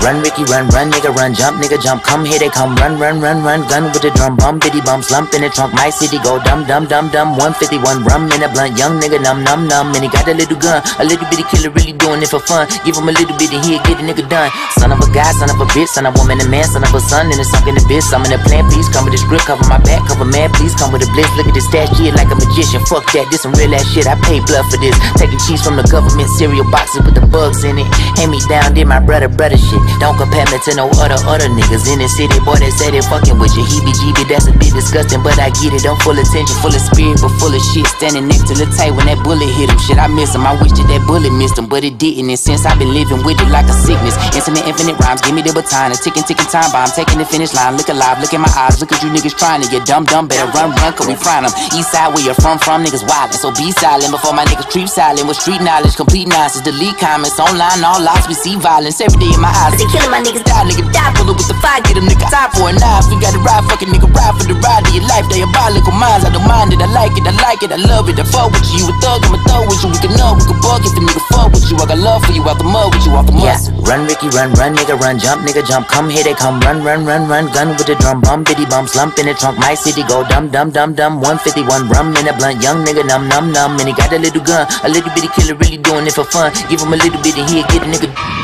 Run, Ricky, run, run, nigga, run, jump, nigga, jump. Come here, they come, run, run, run, run. Gun with the drum, bum, bitty bum, slump in the trunk. My city go dum, dum, dum, dum. 151 rum in a blunt, young nigga, num, num, num. And he got a little gun, a little bitty killer, really doing it for fun. Give him a little bit and he'll get a nigga done. Son of a guy, son of a bitch, son of a woman, a man, son of a son, and it's in the bitch. I'm in the plan, please come with the script, cover my back, cover man, please come with a blitz. Look at this stash shit like a magician. Fuck that, this some real ass shit. I pay blood for this. Taking cheese from the government cereal boxes with the bugs in it. Hand me down, did my brother, brother shit. Don't compare me to no other, other niggas in the city. Boy, they say they fucking with you. Heebie jeebie, that's a bit disgusting, but I get it. I'm full of tension, full of spirit, but full of shit. Standing next to the tight when that bullet hit him. Shit, I miss him. I wish that that bullet missed him, but it didn't. And since I've been living with it like a sickness, infinite, infinite rhymes. Give me the baton, a ticking, ticking time bomb. Taking the finish line. Look alive, look in my eyes. Look at you niggas trying to get dumb, dumb. Better run, run, cause we frying them. East side where you're from, from niggas wildin'. So be silent before my niggas creep silent. With street knowledge, complete nonsense. Delete comments online, all lots. We see violence every day in my eyes. They killing my niggas. Die, nigga, die. Pull up with the fire, get a nigga. Time for a knife. We got to ride, fucking nigga, ride for the ride of your life. Diabolical minds, I don't mind it. I like it, I like it, I love it. I fuck with you. You a thug, I'm a thug with you. We can know, we can bug if a nigga fuck with you. I got love for you, out the mud with you, off the mud. Yeah. Run, Ricky, run, run, nigga, run, jump, nigga, jump. Come here, they come, run, run, run, run. Gun with the drum, bum, bitty bum, slump in the trunk. My city go dumb, dumb, dumb, dumb. 151 rum in a blunt, young nigga, num, num, num. And he got a little gun, a little bitty killer, really doing it for fun. Give him a little bit and he'll get a nigga.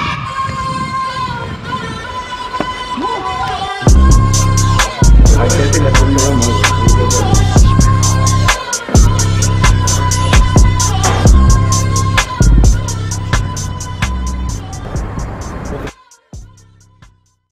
Hay gente que le pone